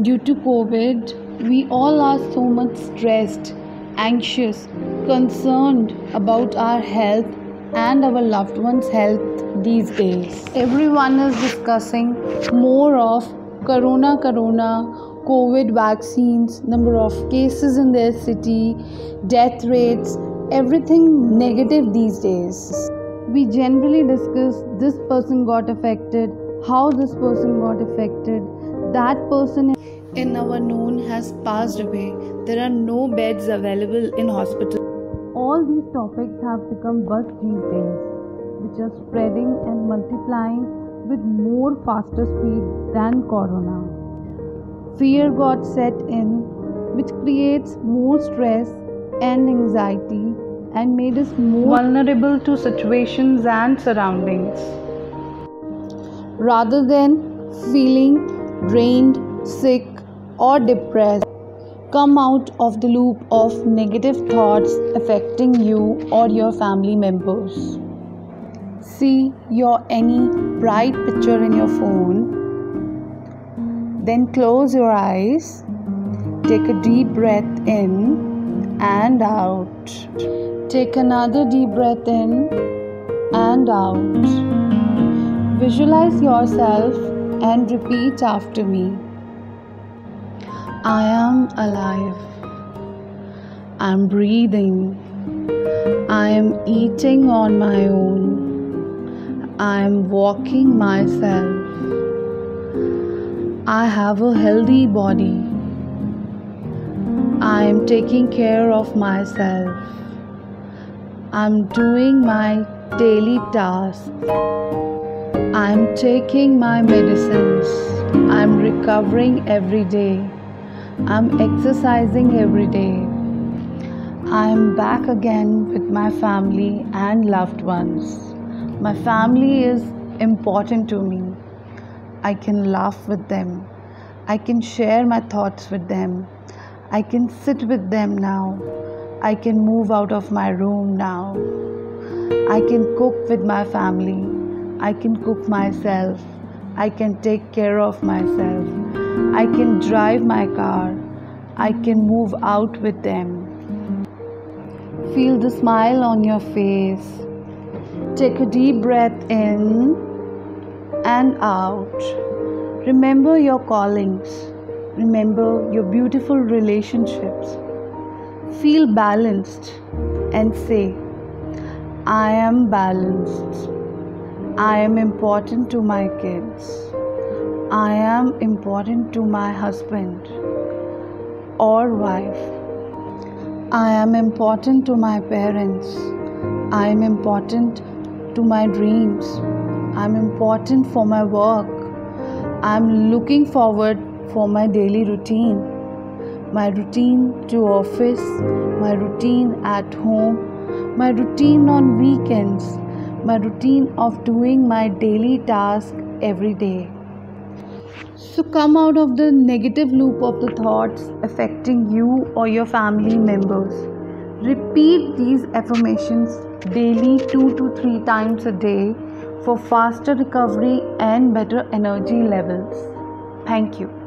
Due to COVID, we all are so much stressed, anxious, concerned about our health and our loved ones' health these days. Everyone is discussing more of Corona, Corona, COVID vaccines, number of cases in their city, death rates, everything negative these days. We generally discuss this person got affected, how this person got affected, that person in our known has passed away. There are no beds available in hospital. All these topics have become buzz these days, which are spreading and multiplying with more faster speed than corona. Fear got set in, which creates more stress and anxiety and made us more vulnerable to situations and surroundings. Rather than feeling drained, sick, or depressed, come out of the loop of negative thoughts affecting you or your family members. See your any bright picture in your phone. Then close your eyes. Take a deep breath in and out. Take another deep breath in and out. Visualize yourself and repeat after me. I am alive. I'm breathing. I am eating on my own. I am walking myself. I have a healthy body. I am taking care of myself. I'm doing my daily tasks. I'm taking my medicines. I'm recovering every day. I'm exercising every day. I'm back again with my family and loved ones. My family is important to me. I can laugh with them. I can share my thoughts with them. I can sit with them now. I can move out of my room now. I can cook with my family. I can cook myself. I can take care of myself. I can drive my car. I can move out with them. Feel the smile on your face. Take a deep breath in and out. Remember your callings. Remember your beautiful relationships. Feel balanced and say, I am balanced. I am important to my kids. I am important to my husband or wife. I am important to my parents. I am important to my dreams. I'm important for my work. I'm looking forward for my daily routine. My routine to office, my routine at home, my routine on weekends my routine of doing my daily task every day. So come out of the negative loop of the thoughts affecting you or your family members. Repeat these affirmations daily 2 to 3 times a day for faster recovery and better energy levels. Thank you.